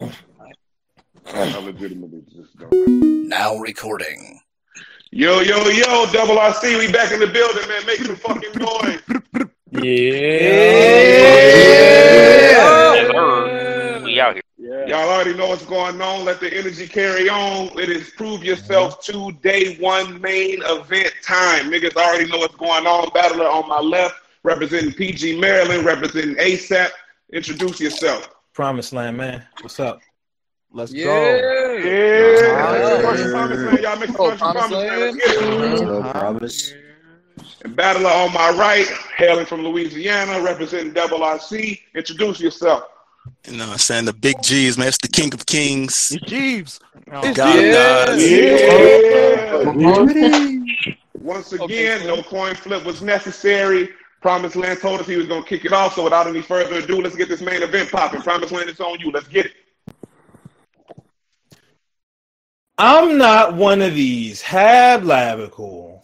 I legitimately just don't. Now recording. Yo, yo, yo, double RC, we back in the building, man. Make some fucking noise. Yeah. We out here. Y'all already know what's going on. Let the energy carry on. It is prove yourself to day one main event time. Niggas already know what's going on. Battler on my left, representing PG Maryland, representing ASAP. Introduce yourself. Promised Land, man. What's up? Let's Yeah. go. Yeah. Promise Promise Land. Y'all make some Oh, noise Promise Promise Land. Land. Let's get it. Let's go, promise. And battler on my right, hailing from Louisiana, representing Double RC. Introduce yourself. You know what I'm saying? The big G's, man. It's the king of kings. Oh, Jeeves. God, Yeah. God. Yeah. Once again, no coin flip was necessary. Promised Land told us he was going to kick it off. So without any further ado, let's get this main event popping. Promised Land, it's on you. Let's get it. I'm not one of these hablabical,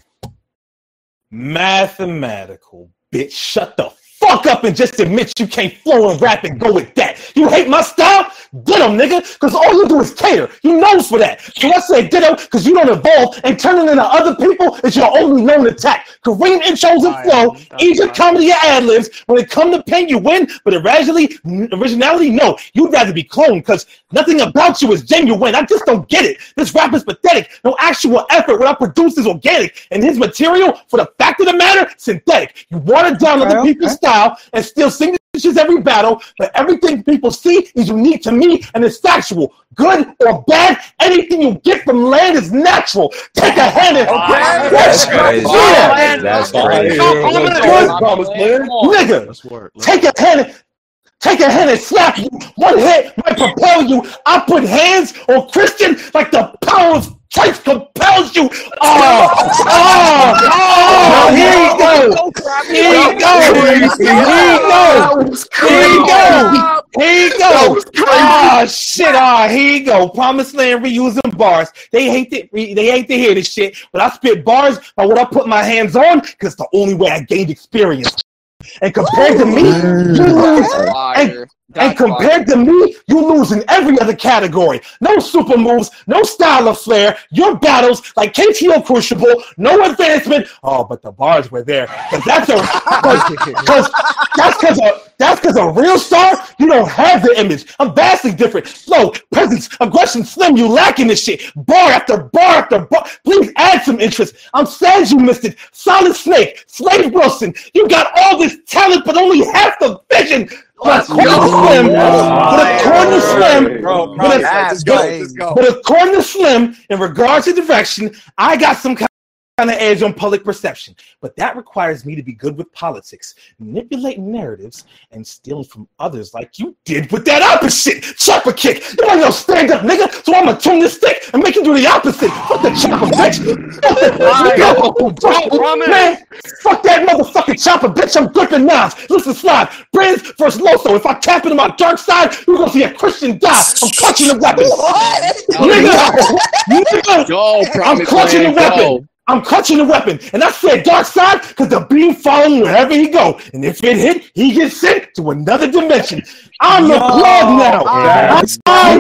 mathematical bitch. Shut the fuck up and just admit you can't flow and rap and go with that. You hate my style? Ditto, nigga, because all you do is cater. You know for that. So I say ditto because you don't evolve and turning into other people is your only known attack. Kareem intros and flow, Egypt comedy and ad libs. When it come to pain, you win, but originally, originality, no. You'd rather be cloned because nothing about you is genuine. I just don't get it. This rap is pathetic. No actual effort. What I produce is organic, and his material, for the fact of the matter, synthetic. You water down other people's style and still sing is every battle, but everything people see is unique to me and it's factual. Good or bad, anything you get from land is natural. Take a hand in That's crazy. Yeah. That's crazy. Nigga, take a hand. Take a hand and slap you. One hit might propel you. I put hands on Christian like the power of Christ compels you. Oh, oh, oh, here you go. Here you go. Here you go. Here you go. Here you go. Ah, shit. Ah, here you go. Promised land reusing bars. They hate to, they hate to hear this shit, but I spit bars by what I put my hands on because the only way I gained experience. And compared to me, you lose. Fire. And That's compared to me, you lose in every other category. No super moves, no style of flair. Your battles like KTO Crucible, no advancement. Oh, but the bars were there. Cause that's a cause, that's cause a that's cause a real star, you don't have the image. I'm vastly different. Flow, presence, aggression, slim, you lacking this shit. Bar after bar after bar. Please add some interest. I'm sad you missed it. Solid Snake, Slade Wilson, you got all this talent, but only half the vision. But according to Slim, but according to Slim, Bro, but if- go. Go. but according to Slim, in regards to direction, I got some kind of edge on public perception. But that requires me to be good with politics, manipulating narratives, and stealing from others like you did with that opposite chopper kick. You ain't no stand up nigga, so I'm gonna tune this stick and make him do the opposite. Fuck the chopper, bitch. Fuck the- Man, fuck that motherfucking chopper, bitch. I'm gripping knives. Listen, slide. Brands versus Loso. If I tap into my dark side, you're gonna see a Christian die. I'm clutching the weapon. Nigga, nigga, Go, I'm clutching the weapon. Go. I'm clutching the weapon. And I said dark side because the beam follow him wherever he go. And if it hit, he gets sent to another dimension. I'm the plug now. I, I, I,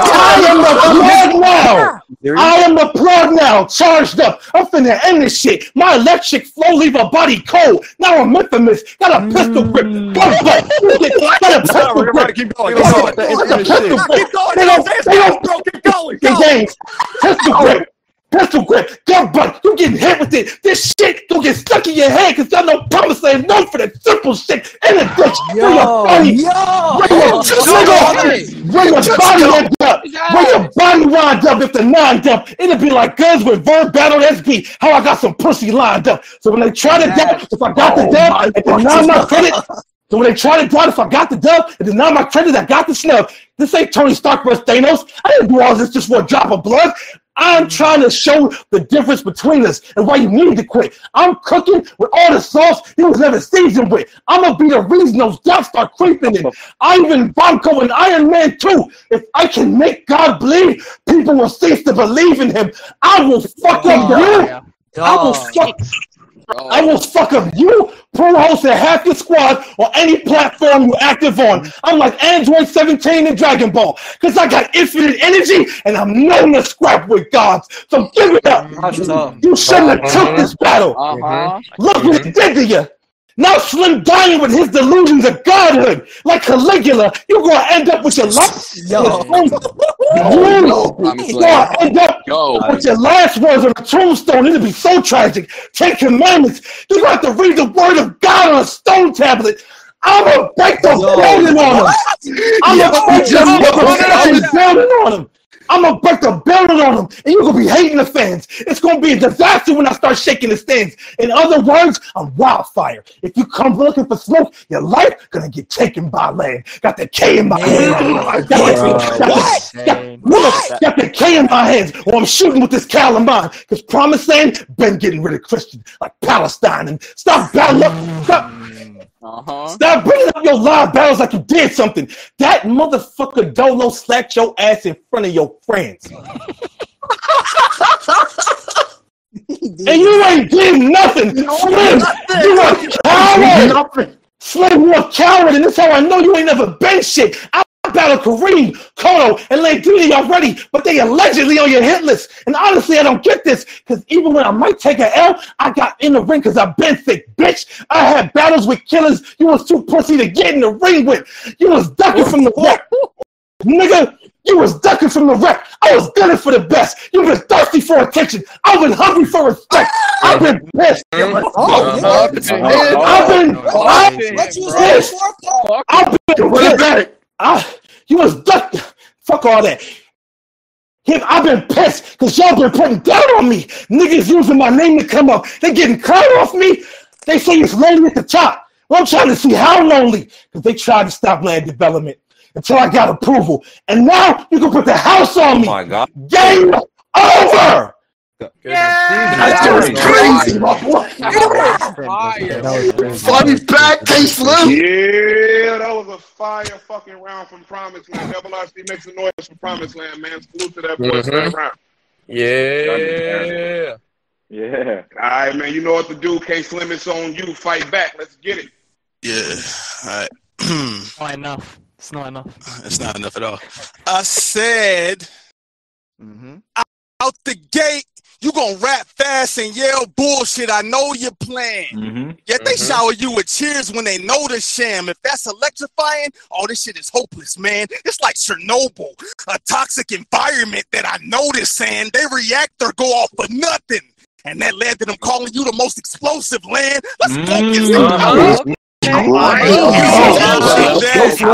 I am the plug now. I am the plug now, charged up. I'm finna end this shit. My electric flow leave a body cold. Now I'm infamous. Got a pistol grip. Got a got a pistol grip. Keep going. Got a pistol grip. They don't, they don't, Bro, keep going. The games. Pistol grip. Pistol grip. Gut butt. You getting hit with it. This shit gonna get stuck in your head because y'all know promise ain't known for the simple shit in the ditch. Bring your body. Bring your, bring your, bring your body wind up. Bring your body wind up if the nine dump. It'll be like guns with verb battle SB. How I got some pussy lined up. So when they try to dab, if I got the dab, and deny my credit, so when they try to doubt if I got the dub, it is not my credit. I got the snub. This ain't Tony Stark versus Thanos. I didn't do all this just for a drop of blood. I'm trying to show the difference between us and why you need to quit. I'm cooking with all the sauce he was never seasoned with. I'm gonna be the reason those doubts start creeping in. Ivan Vanko and Iron Man too. If I can make God bleed, people will cease to believe in him. I will fuck up you. I will fuck. I will fuck up you, pro host, and half your squad on any platform you're active on. I'm like Android 17 in Dragon Ball, because I got infinite energy and I'm known to scrap with gods. So give it up. That's tough. You shouldn't have took this battle. Uh-huh. Look what it did to you. Now Slim dying with his delusions of godhood, like Caligula, you're gonna end up with your life. Yo. You Promised you're gonna end up Yo. with your last words on a tombstone. It'll be so tragic. Ten commandments. You're gonna have to read the word of God on a stone tablet. I'm gonna break the Yo. building on him. I'm gonna break the fucking building on him. I'm gonna break the building on him, and you're gonna be hating the fans. It's gonna be a disaster when I start shaking the stands. In other words, I'm wildfire. If you come looking for smoke, your life gonna get taken by land. Got the K in my hand. Got the, got the- got- look, got the K in my hands, or I'm shooting with this cal of mine. Because Promised Land been getting rid of Christians like Palestine, and stop battling up. Stop. Uh-huh. Stop bringing up your live battles like you did something. That motherfucker Dolo slapped your ass in front of your friends. and you ain't did nothing. Slim, you a coward. Nothing. Slim, you a coward, and that's how I know you ain't never been shit. I battled Kareem, Kono, and Landini already, but they allegedly on your hit list. And honestly, I don't get this, because even when I might take an L, I got in the ring because I've been thick, bitch. I had battles with killers you was too pussy to get in the ring with. You was ducking from the wreck. Nigga, you was ducking from the wreck. I was gunning for the best. You been thirsty for attention. I've been hungry for respect. I've been pissed. Oh, yeah. I've been, pissed. I've been What you pissed. say for? I've been pissed. You was duck. Fuck all that. Him, I've been pissed because y'all been putting down on me. Niggas using my name to come up. They getting cut off me. They say it's lonely at the top. Well, I'm trying to see how lonely because they tried to stop land development until I got approval. And now you can put the house on me. Oh my God. Game over. That's was crazy, my boy. Fight back, K Slim. Yeah, that was a fire fucking round from Promised Land. Double RC makes a noise from Promised Land, man. Salute to that boy. Mhm. Round. Yeah. Yeah. All right, man. You know what to do. K Slim, it's on you. Fight back. Let's get it. Yeah. All right. Not enough. It's not enough. it's not enough at all. I said mm-hmm. out the gate, you gonna rap fast and yell bullshit. I know your plan. Mm-hmm. Yet they Mhm. shower you with cheers when they know the sham. If that's electrifying, all this shit is hopeless, man. It's like Chernobyl, a toxic environment that I notice, saying they react or go off for nothing. And that led to them calling you the most explosive land. Let's focus. Mhm.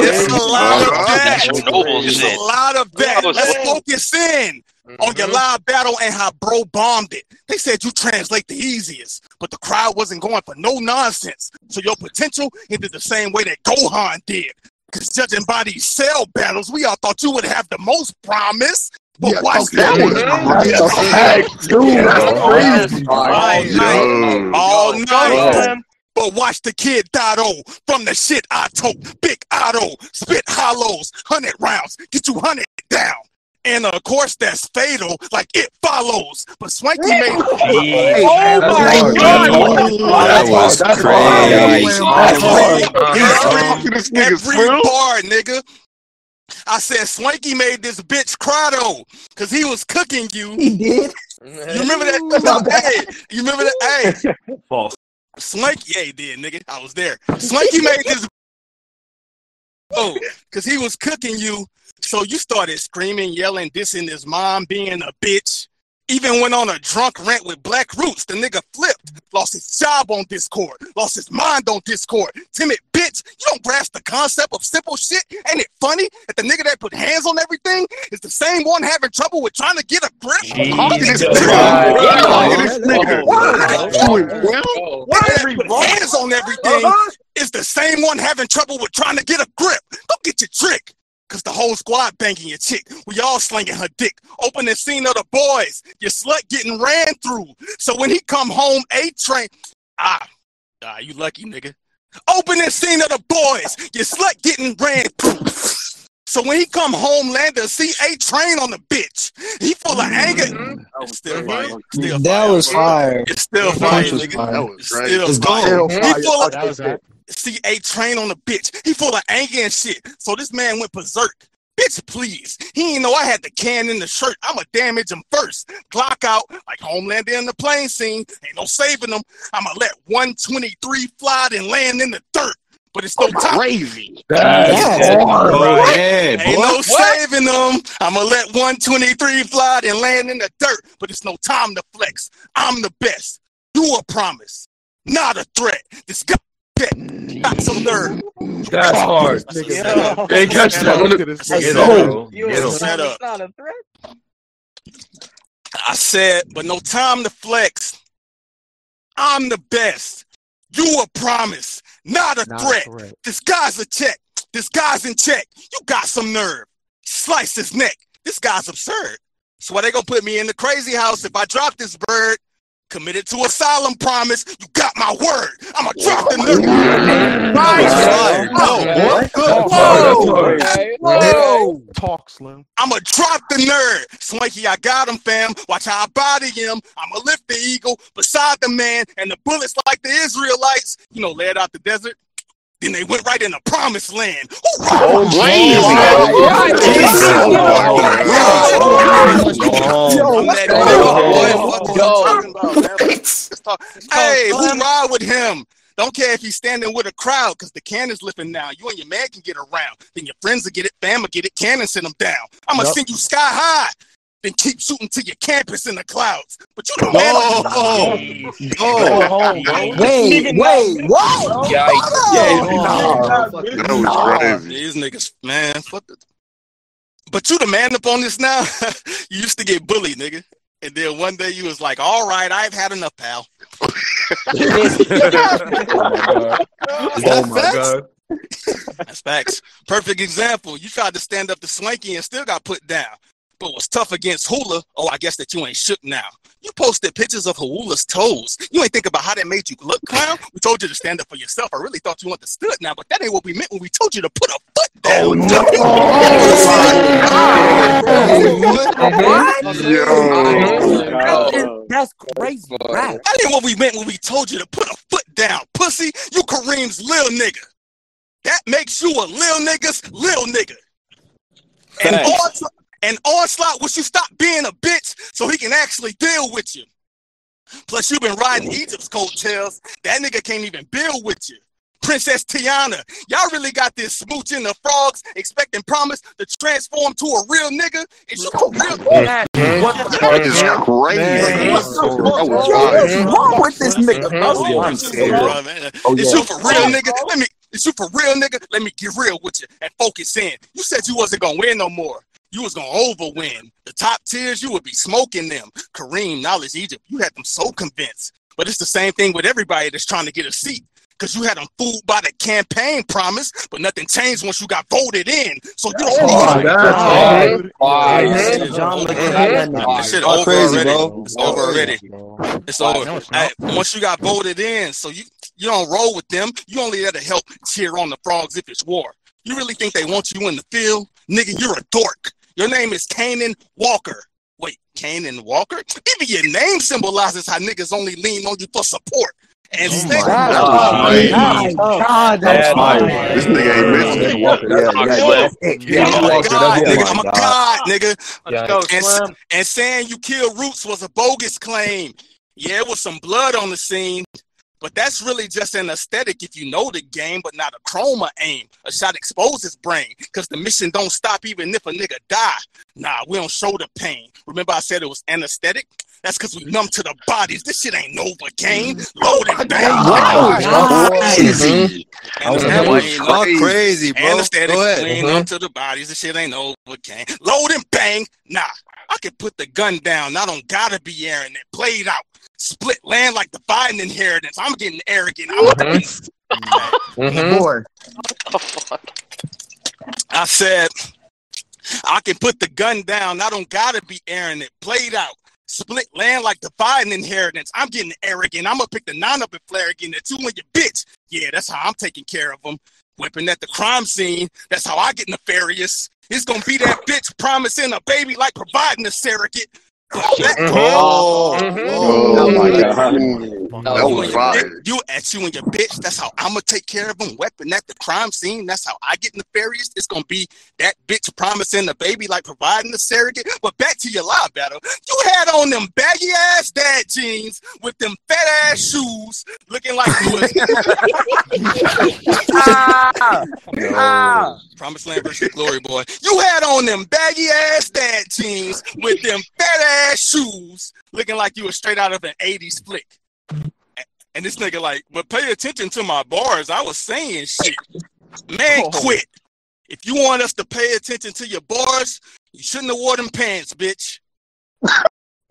It's a lot of that. Chernobyl It's a lot of that. Let's focus in on your mm-hmm. live battle and how bro bombed it. They said you translate the easiest, but the crowd wasn't going for no nonsense. So your potential ended the same way that Gohan did. Because judging by these cell battles, we all thought you would have the most promise. But watch that this. was dude. That's crazy. All night. All Wow. night. But watch the kid Dotto from the shit I told. Big Otto, spit hollows, hundred rounds, get you hundred down. And of course, that's fatal, like it follows. But Swanky made. Oh my God! That was That's crazy. hard. Every, This nigga every bar, nigga. I said Swanky made this bitch cry though, cause he was cooking you. He did. You remember that? hey, you remember that? Hey, False. Swanky, yeah, he did, nigga. I was there. Swanky made this. Oh, because he was cooking you. So you started screaming, yelling, dissing his mom being a bitch. Even went on a drunk rant with Black Roots. The nigga flipped. Lost his job on Discord. Lost his mind on Discord. Timid bitch. You don't grasp the concept of simple shit. Ain't it funny that the nigga that put hands on everything is the same one having trouble with trying to get a grip? Look at this nigga. Look at this nigga. Doing well. The nigga that put hands on everything is the same one having trouble with trying to get a grip. Don't get your trick. Cause the whole squad banging your chick. We all slinging her dick. Open the scene of the boys. Your slut getting ran through. So when he come home, A train. Ah, ah, you lucky nigga. Open the scene of the boys. Your slut getting ran through. So when he come home, land a train on the bitch. He full of anger. It's still fire. Still That fire, was fire. It's still That fire, was nigga. fire. That was It's great. still Let's go. fire. He full of That was that. CA train on the bitch. He full of anger and shit. So this man went berserk. Bitch, please. He ain't know I had the can in the shirt. I'ma damage him first. Glock out like Homelander in the plane scene. Ain't no saving him. I'ma let 123 fly and land in the dirt. But it's no time. Crazy. That's Yeah. hard. Go ahead, Ain't boy. no saving them. I'ma let 123 fly and land in the dirt, but it's no time to flex. I'm the best. You a promise, not a threat. This guy pet got some nerve. That's hard. Yeah. Hey, catch that. Look at this Hey, Get him. Get him. Not a threat. I said, but no time to flex. I'm the best. You a promise, not a Not threat. correct. This guy's a check. This guy's in check. You got some nerve. Slice his neck. This guy's absurd. So why they gonna put me in the crazy house if I drop this bird? Committed to a solemn promise. You got my word. I'ma drop the nerve. Whoa. Whoa. Talk, Slim. I'ma drop the nerd. Swanky, I got him, fam. Watch how I body him. I'ma lift the eagle beside the man, and the bullets like the Israelites, you know, led out the desert. Then they went right in the promised land. I'm that nigga, boy. Fuck what I'm talking about, man. Let's talk. Hey, who ride with him? Don't care if he's standing with a crowd, because the cannon's lifting now. You and your man can get around. Then your friends will get it, fam will get it, cannon send them down. I'ma Yup. send you sky high. Then keep shooting to your campus in the clouds. But you the man. Oh, Wait, wait, what? Yeah, nah. That was crazy. These niggas, man. Fuck the... But you the man up on this now. you used to get bullied, nigga. And then one day you was like, all right, I've had enough, pal. Oh my god. That's facts. Perfect example. You tried to stand up to Swanky and still got put down. But was tough against Hula. Oh, I guess that you ain't shook now. You posted pictures of Hula's toes. You ain't think about how that made you look, clown. We told you to stand up for yourself. I really thought you understood now, but that ain't what we meant when we told you to put a foot down. Yo. That's crazy. Rap. That ain't what we meant when we told you to put a foot down, pussy. You Kareem's lil nigga. That makes you a lil nigga's lil nigga. And onslaught, and onslaught, wish you stop being a bitch so he can actually deal with you. Plus, you've been riding Egypt's coattails. That nigga can't even build with you. Princess Tiana, y'all really got this smooching the frogs, expecting promise to transform to a real nigga? Is you a real That is crazy. What the That fuck? was Yo, fire. what's wrong with this nigga? Mm-hmm. Oh, I'm Bruh, scared. Oh, Is yeah. you for real, nigga? Let me. Is you for real, nigga? Let me get real with you and focus in. You said you wasn't gonna win no more. You was gonna overwin. The top tiers, you would be smoking them. Kareem, Knowledge Egypt, you had them so convinced. But it's the same thing with everybody that's trying to get a seat. Cause you had them fooled by the campaign promise, but nothing changed once you got voted in. So you don't Oh, need that's hard. Mhm. John that shit All over crazy, already. bro. It's over already. It's over. No, Hey, once you got voted in, so you you don't roll with them. You only there to help cheer on the frogs if it's war. You really think they want you in the field, nigga? You're a dork. Your name is Kanan Walker. Wait, Kanan Walker? Even your name symbolizes how niggas only lean on you for support. And oh stay- That was crazy. God, that's That's fire. fire. This nigga ain't missing. Yeah, yeah, yeah. Oh I'm a Walker, god, that's- nigga. oh I'm my a God. god, nigga. Yeah. Go, And, Slim. and saying you killed Roots was a bogus claim. Yeah, it was some blood on the scene, but that's really just an aesthetic if you know the game, but not a chroma aim. A shot exposes brain, because the mission don't stop even if a nigga die. Nah, we don't show the pain. Remember I said it was anesthetic? That's because we numb to the bodies. This shit ain't Novocaine. Load it down. Crazy. Anesthetic ain't no- crazy, bro. Anesthetic, Go we ahead. ain't numb to the bodies. This shit ain't Novocaine. Load and bang. Nah, I can put the gun down. I don't gotta be airing it. Played out. Split land like the Biden inheritance. I'm getting arrogant. I'm Mm-hmm. Boy. I said, I can put the gun down. I don't gotta be airing it. Played out. Split land like the Biden inheritance. I'm getting arrogant. I'm gonna pick the nine up and flare again. The two in your bitch. Yeah, that's how I'm taking care of them. Whipping at the crime scene. That's how I get nefarious. It's gonna be that bitch promising a baby like providing a surrogate. But that- Oh, Oh my god. that you was fire. You at you and your bitch. That's how I'm gonna take care of them. Weapon at the crime scene. That's how I get nefarious. It's gonna be that bitch promising the baby like providing the surrogate. But back to your lie battle. You had on them baggy ass dad jeans with them fat ass shoes, looking like you Ah! Ah! Promised Land versus Glory Boy. You had on them baggy ass dad jeans with them fat ass shoes, looking like you were straight out of an 80s flick. And this nigga like, but pay attention to my bars. I was saying shit. Man, Oh. quit. If you want us to pay attention to your bars, you shouldn't have wore them pants, bitch.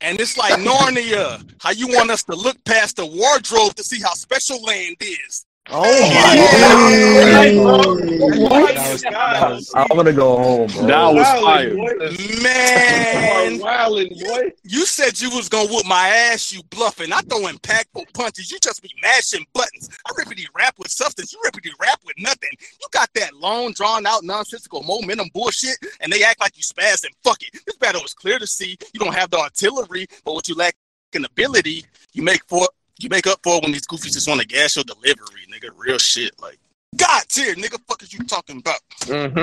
and it's like Narnia, how you want us to look past the wardrobe to see how special land is. Oh my god. I'm gonna go home, bro. That was fire. Man, wildin', boy. you said you was gonna whoop my ass, you bluffing. I throw impactful punches. You just be mashing buttons. I rippity rap with substance. You rippity rap with nothing. You got that long, drawn out, nonsensical momentum bullshit, and they act like you spazzing. Fuck it. This battle is clear to see. You don't have the artillery, but what you lack in ability, you make for you make up for when these goofies just want to gas your delivery, nigga. Real shit. Like God tier, nigga. Fuck is you talking about? Mm-hmm.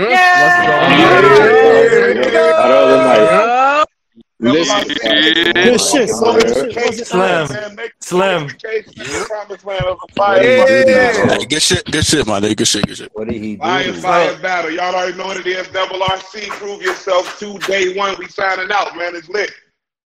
Listen. Good shit, son. Good shit. Slim. Slim. Yeah. Good shit. Good shit, my nigga. Good shit. Good shit. What did he do? Fire, fire battle. Y'all already know what it is. Double RC, prove yourself to day one. We signing out, man. It's lit.